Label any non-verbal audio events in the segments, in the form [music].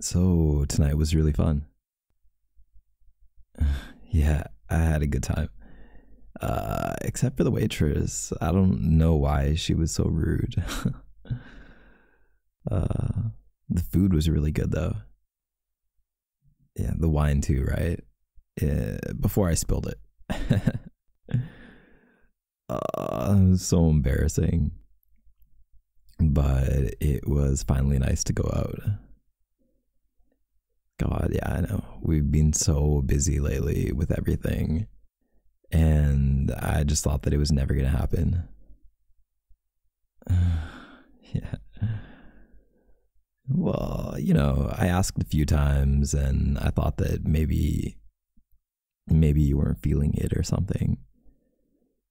So tonight was really fun. [sighs] Yeah, I had a good time. Uh, except for the waitress. I don't know why she was so rude. [laughs] uh, the food was really good though. Yeah, the wine too, right? Yeah, before I spilled it. [laughs] uh, it was so embarrassing. But it was finally nice to go out. God, yeah, I know. We've been so busy lately with everything. And I just thought that it was never going to happen. [sighs] yeah. Well, you know, I asked a few times and I thought that maybe maybe you weren't feeling it or something.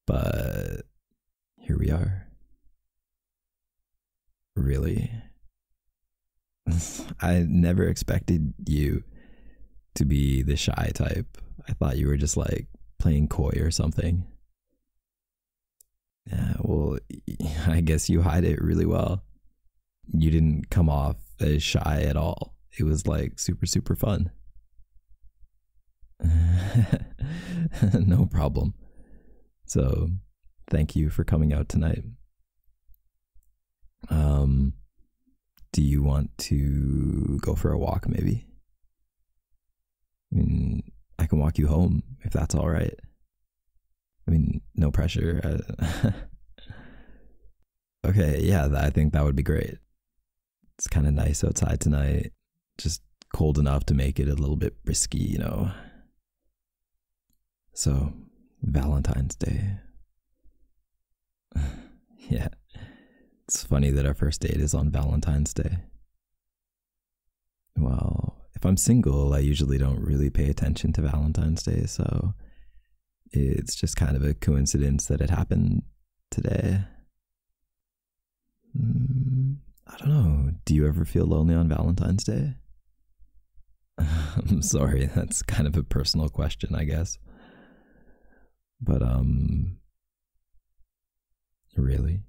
But here we are. Really? [laughs] I never expected you to be the shy type. I thought you were just like playing coy or something. Yeah, well, [laughs] I guess you hide it really well. You didn't come off as shy at all. It was like super, super fun. [laughs] no problem. So, thank you for coming out tonight. Um, do you want to go for a walk maybe? I mean, I can walk you home if that's all right. I mean, no pressure. [laughs] okay, yeah, I think that would be great. It's kind of nice outside tonight. Just cold enough to make it a little bit risky, you know. So, Valentine's Day. [laughs] yeah. It's funny that our first date is on Valentine's Day. Well, if I'm single, I usually don't really pay attention to Valentine's Day, so it's just kind of a coincidence that it happened today. Mm, I don't know. Do you ever feel lonely on Valentine's Day? [laughs] I'm sorry, that's kind of a personal question, I guess. But, um, really?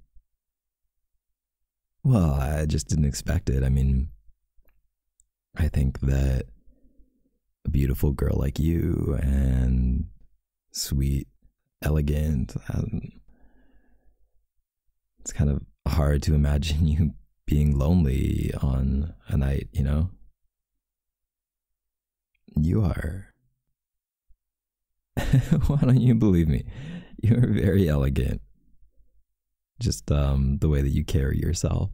Well, I just didn't expect it. I mean, I think that a beautiful girl like you and sweet, elegant, um, it's kind of hard to imagine [laughs] you being lonely on a night, you know? You are. [laughs] Why don't you believe me? You're very elegant just um, the way that you carry yourself.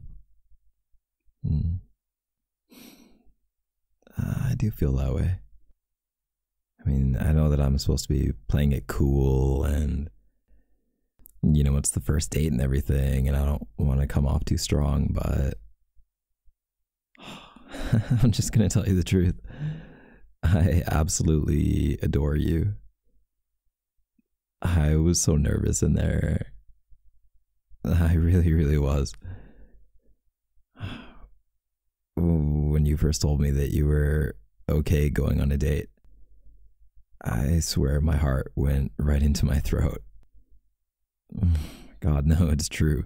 Mm. Uh, I do feel that way. I mean, I know that I'm supposed to be playing it cool and, you know, it's the first date and everything, and I don't want to come off too strong, but [sighs] I'm just going to tell you the truth. I absolutely adore you. I was so nervous in there [laughs] I really, really was. When you first told me that you were okay going on a date, I swear my heart went right into my throat. [sighs] God, no, it's true.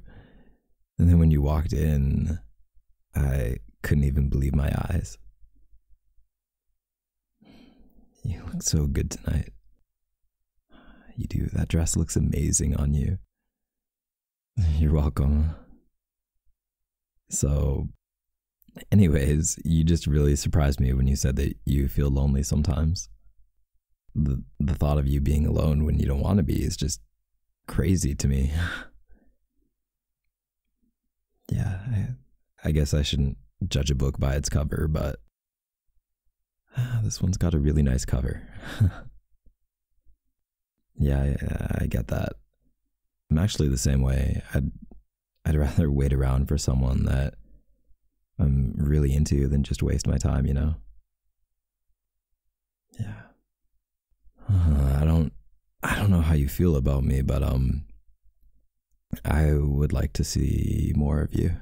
And then when you walked in, I couldn't even believe my eyes. You look so good tonight. You do. That dress looks amazing on you. [laughs] You're welcome. So, anyways, you just really surprised me when you said that you feel lonely sometimes. The the thought of you being alone when you don't want to be is just crazy to me. [laughs] yeah, I, I guess I shouldn't judge a book by its cover, but uh, [sighs] this one's got a really nice cover. [laughs] yeah, I, I get that. I'm actually the same way. I'd I'd [laughs] rather wait around for someone that I'm really into than just waste my time, you know. Yeah. [sighs] I don't I don't know how you feel about me, but um I would like to see more of you.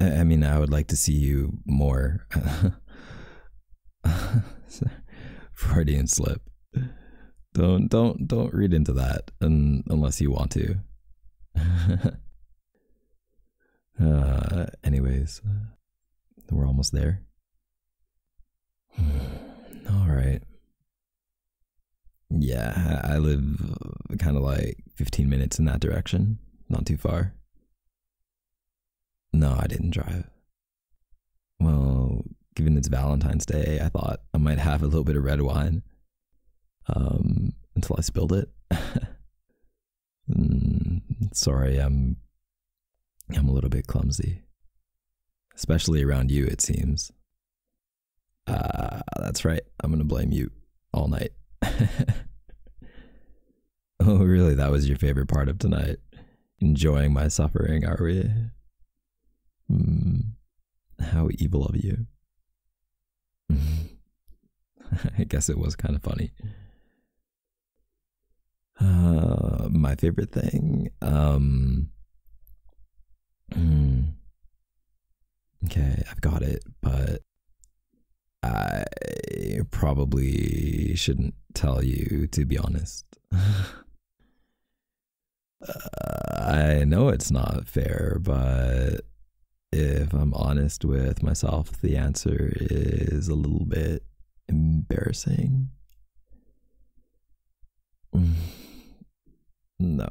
I, I mean, I would like to see you more. [laughs] [laughs] Freudian slip. Don't don't don't read into that un, unless you want to. [laughs] uh, anyways, We're almost there. [sighs] All right. Yeah, I live kind of like 15 minutes in that direction, not too far. No, I didn't drive. Well, given it's Valentine's Day, I thought I might have a little bit of red wine um, until I spilled it. [laughs] mm, sorry, I'm I'm a little bit clumsy, especially around you. It seems. Uh, that's right. I'm gonna blame you all night. [laughs] oh, really? That was your favorite part of tonight? Enjoying my suffering, are we? Mm, how evil of you. [laughs] I guess it was kind of funny. Uh, my favorite thing. Um, hmm. okay, I've got it, but I probably shouldn't tell you, to be honest. [laughs] uh, I know it's not fair, but if I'm honest with myself, the answer is a little bit embarrassing. [sighs] No.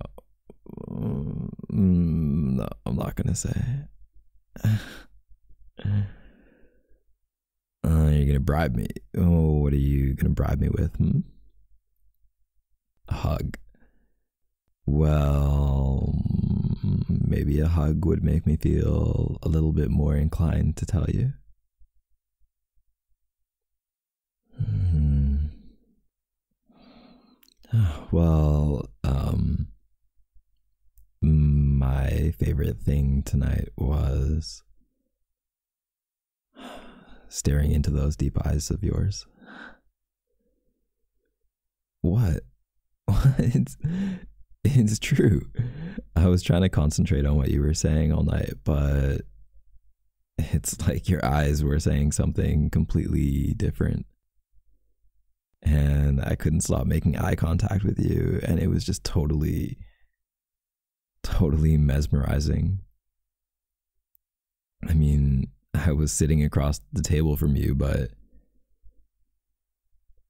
No, I'm not going to say. [laughs] Uh, you're gonna bribe me. Oh, what are you gonna bribe me with? Hmm? A hug. Well, maybe a hug would make me feel a little bit more inclined to tell you. Hmm. [sighs] Well, um, my favorite thing tonight was staring into those deep eyes of yours. What? [laughs] It's, it's true. I was trying to concentrate on what you were saying all night, but it's like your eyes were saying something completely different. And I couldn't stop making eye contact with you, and it was just totally, totally mesmerizing. I mean, I was sitting across the table from you, but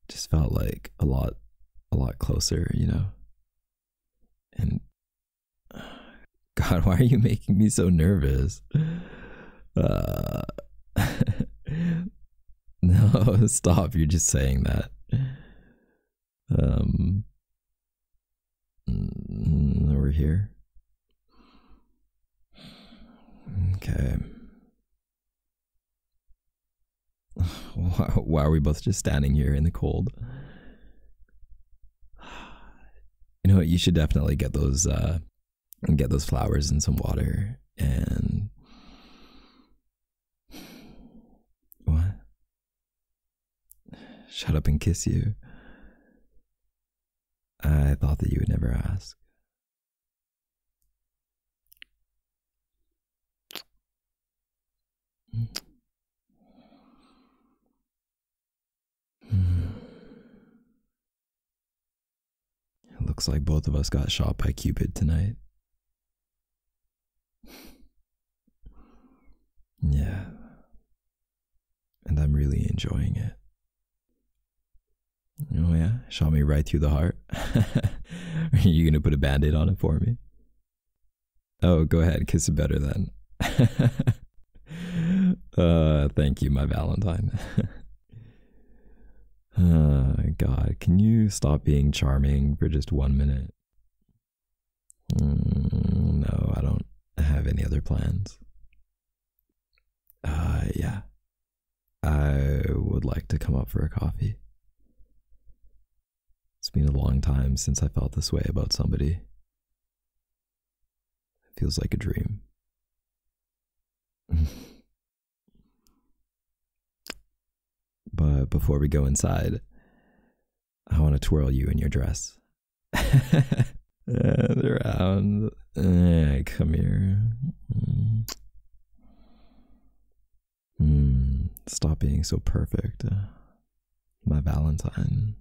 just felt like a lot, a lot closer, you know. And [sighs] God, [laughs] why are you making me so nervous? Uh, [laughs] no, [laughs] stop! You're just saying that. Um, mm, over here. Okay. Why, are we both just standing here in the cold? You know what? You should definitely get those uh, get those flowers and some water and what? Shut up and kiss you. I thought that you would never ask. It looks like both of us got shot by Cupid tonight. Yeah. And I'm really enjoying it. Oh, yeah? Shot me right through the heart. [laughs] Are you going to put a band aid on it for me? Oh, go ahead. Kiss it better then. [laughs] uh, thank you, my Valentine. [laughs] Uh, God, can you stop being charming for just one minute? Mm, no, I don't have any other plans. Uh, yeah. I would like to come up for a coffee. Been a long time since I felt this way about somebody. It feels like a dream. [laughs] But before we go inside, I want to twirl you in your dress. [laughs] and around. Eh, come here. Mm. Mm. Stop being so perfect. My Valentine.